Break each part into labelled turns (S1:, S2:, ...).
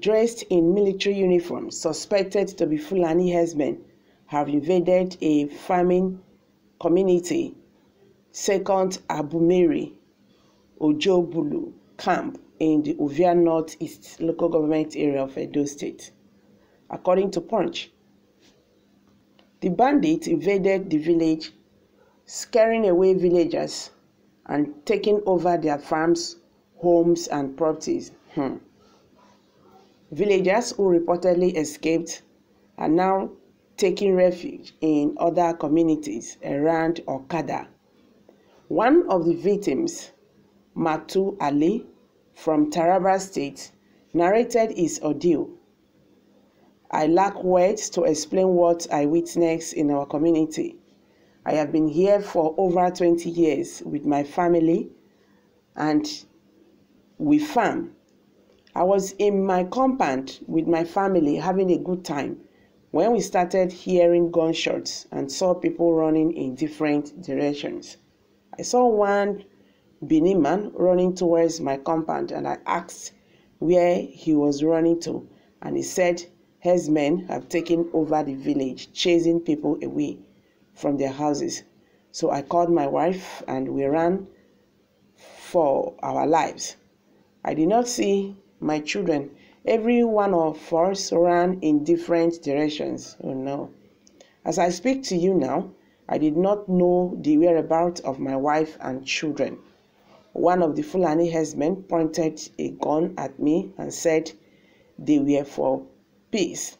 S1: dressed in military uniforms suspected to be Fulani herdsmen, have invaded a farming community, second Abumeri Ojobulu camp in the Ovia Northeast local government area of Edo State. According to Punch, the bandits invaded the village, scaring away villagers and taking over their farms, homes, and properties. Hmm. Villagers who reportedly escaped are now taking refuge in other communities around Okada. One of the victims, Matu Ali from Taraba State, narrated his ordeal. I lack words to explain what I witnessed in our community. I have been here for over 20 years with my family and we farm. I was in my compound with my family having a good time when we started hearing gunshots and saw people running in different directions. I saw one Benin man running towards my compound and I asked where he was running to and he said his men have taken over the village chasing people away from their houses. So I called my wife and we ran for our lives. I did not see my children. Every one of us ran in different directions. Oh no. As I speak to you now, I did not know the whereabouts of my wife and children. One of the Fulani herdsmen pointed a gun at me and said they were for peace.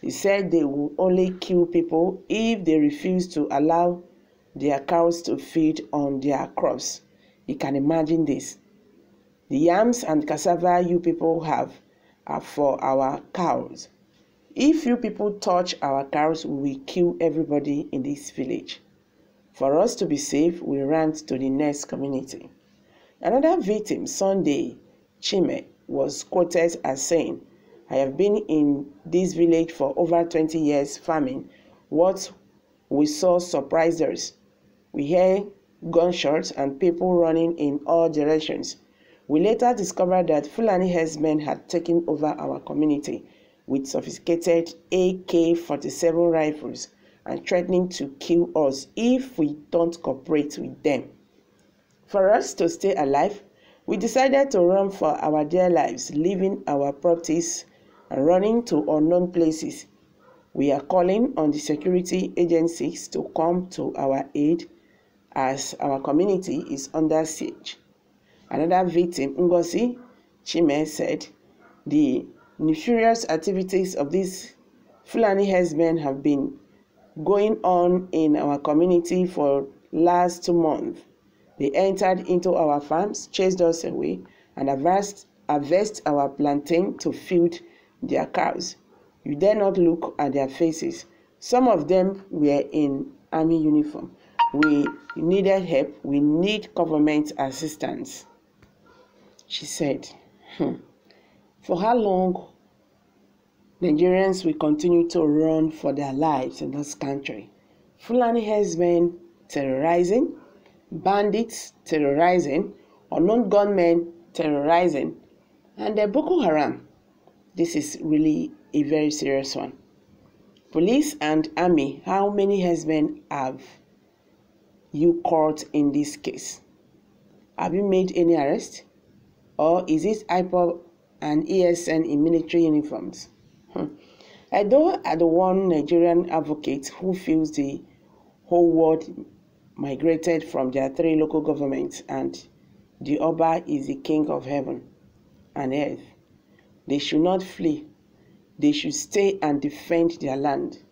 S1: He said they would only kill people if they refused to allow their cows to feed on their crops. You can imagine this. The yams and cassava you people have are for our cows. If you people touch our cows, we kill everybody in this village. For us to be safe, we ran to the next community. Another victim, Sunday Chime, was quoted as saying, I have been in this village for over 20 years farming. What we saw surprised us. We hear gunshots and people running in all directions. We later discovered that Fulani herdsmen had taken over our community with sophisticated AK 47 rifles and threatening to kill us if we don't cooperate with them. For us to stay alive, we decided to run for our dear lives, leaving our properties and running to unknown places. We are calling on the security agencies to come to our aid as our community is under siege. Another victim, Ngozi Chime, said the nefarious activities of these Fulani herdsmen have been going on in our community for last two months. They entered into our farms, chased us away, and harvested our plantain to feed their cows. You dare not look at their faces. Some of them were in army uniform. We needed help. We need government assistance. She said, hmm. For how long Nigerians will continue to run for their lives in this country? Fulani herdsmen terrorizing, bandits terrorizing, unknown gunmen terrorizing, and the Boko Haram this is really a very serious one. Police and army, how many husbands have you caught in this case? Have you made any arrest? Or is it IPOB and ESN in military uniforms? Hmm. Although are the one Nigerian advocate who feels the whole world migrated from their three local governments and the Oba is the king of heaven and earth. They should not flee. They should stay and defend their land.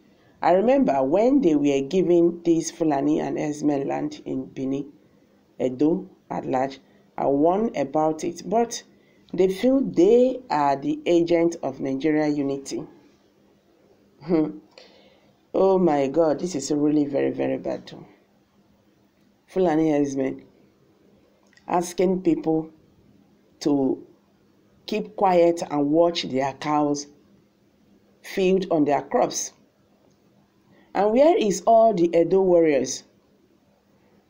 S1: I remember when they were giving these Fulani and Esmen land in Benin, Edo at large, I warned about it, but they feel they are the agent of Nigeria unity. Hmm. oh my God, this is really very, very bad. Fulani Esmen asking people to keep quiet and watch their cows feed on their crops. And where is all the Edo warriors?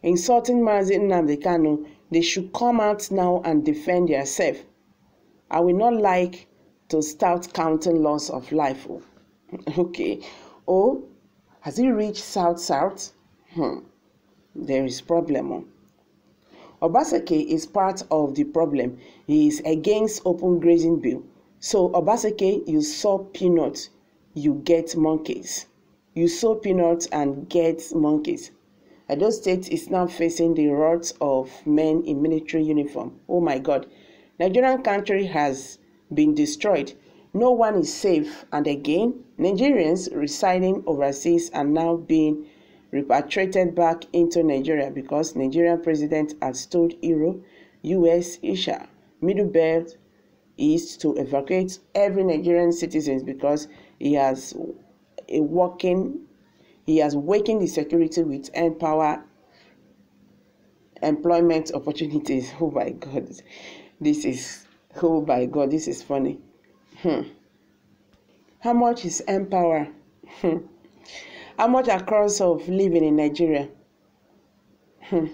S1: Insulting Mazi Nnamdi Kanu, they should come out now and defend themselves. I will not like to start counting loss of life. Okay. Oh, has he reached South South? Hmm. There is problem. Obaseki is part of the problem. He is against open grazing bill. So Obaseki, you sow peanuts, you get monkeys. You sow peanuts and get monkeys. Edo State is now facing the wrath of men in military uniform. Oh my God. Nigerian country has been destroyed. No one is safe. And again, Nigerians residing overseas are now being repatriated back into Nigeria because Nigerian president has told Euro, US, Asia, Middle Belt is to evacuate every Nigerian citizens because he has a working he has wakened the security with empower employment opportunities. Oh my God, this is oh my God, this is funny. Hmm. How much is empower? Hmm. How much are cost of living in Nigeria? Hmm.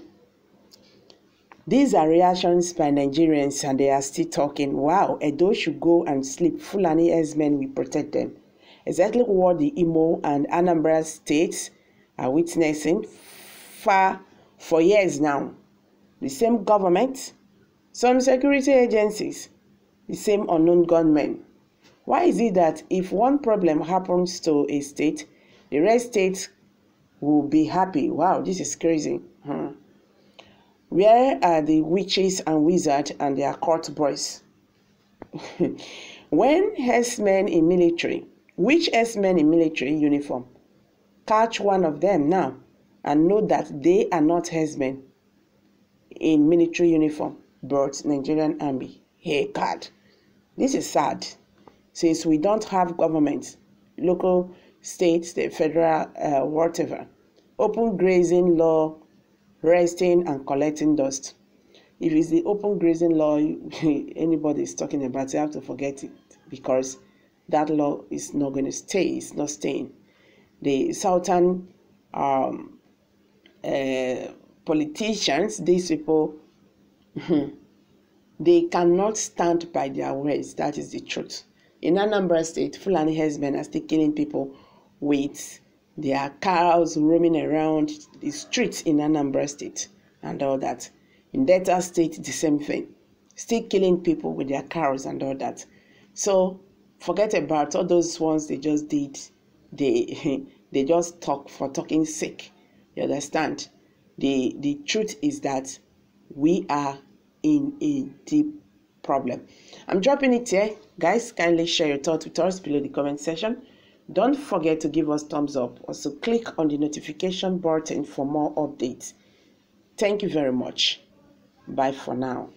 S1: These are reactions by Nigerians, and they are still talking. Wow, Edo should go and sleep. Fulani as men will protect them. Exactly what the Imo and Anambra states are witnessing for, for years now. The same government, some security agencies, the same unknown gunmen. Why is it that if one problem happens to a state, the rest states will be happy. Wow, this is crazy. Hmm. Where are the witches and wizards and their court boys? when herdsmen in military, which herdsmen in military uniform, catch one of them now and know that they are not herdsmen in military uniform, but Nigerian army. Hey, God, this is sad. Since we don't have government, local states, the federal, uh, whatever. Open grazing law, resting and collecting dust. If it's the open grazing law anybody is talking about, you have to forget it because that law is not going to stay. It's not staying. The southern um, uh, politicians, these people, they cannot stand by their words. That is the truth. In Anambra State, Fulani herdsmen are still killing people with their cows roaming around the streets in Anambra State and all that. In Delta State, the same thing. Still killing people with their cows and all that. So forget about all those ones they just did. They they just talk for talking sake. You understand? The the truth is that we are in a deep problem. I'm dropping it here. Guys, kindly share your thoughts with us below the comment section. Don't forget to give us thumbs up. Also click on the notification button for more updates. Thank you very much. Bye for now.